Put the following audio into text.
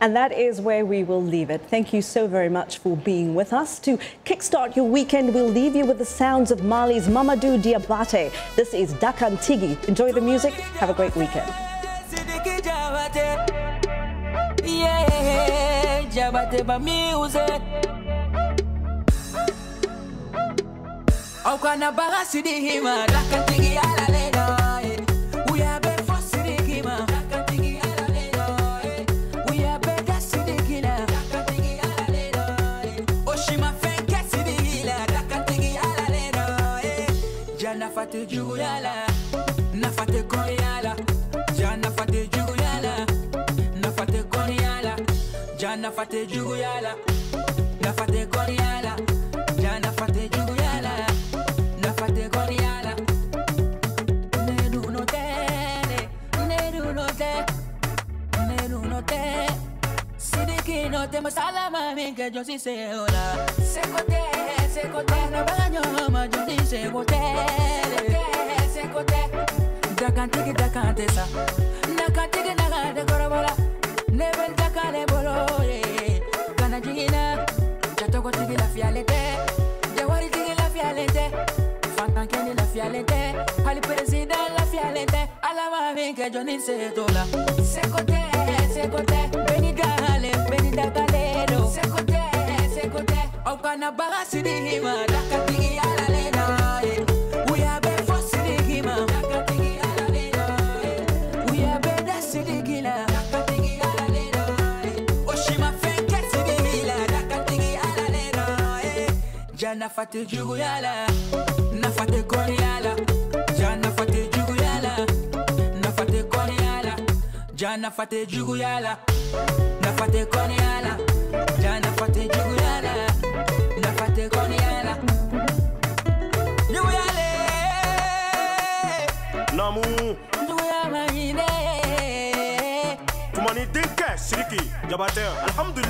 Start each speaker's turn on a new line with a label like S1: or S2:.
S1: And that is where we will leave it. Thank you so very much for being with us. To kickstart your weekend, we'll leave you with the sounds of Mali's Mamadou Diabate. This is Dakan Tigui. Enjoy the music. Have a great weekend.
S2: Yeah, Jabate ba music. Au kana baga sidi hima, dakan tigi ala do. Jana fate jugu yala, na fate koi oh yala. Jana fate jugu yala, na fate koi oh yala. Jana fate jugu yala, na fate koi oh yala. Jana fate jugu yala, na fate koi yala. Neru no te, neru no te, neru no te. Sidiki no te masala mami que yo sí sé hola. Secote, secote, no baño ma yo sí sé gote. Secote, secote. Dakantiki dakante sa, nakantiki nakante korobola. Never dakale bolo ye. Kana jingina, jatoko tiki la fialete. Jawari tiki la fialete. Fantan keni la fialete. Hali president la fialete. Alama mi que yo ni sé tola. Secote, secote. Beni dale, beni dakalero. Secote, secote. Au kana baga sidi hima, dakatiki ala lena. We fate juguya la na fate kɔniya la ja na fate juguya la na fate kɔniya la ja na fate juguya la fate kɔniya la ja fate juguya la fate kɔniya la
S3: namu.
S2: Juguya ma hinɛ
S3: tumani denkɛ siriki jabatɛ alihamudulila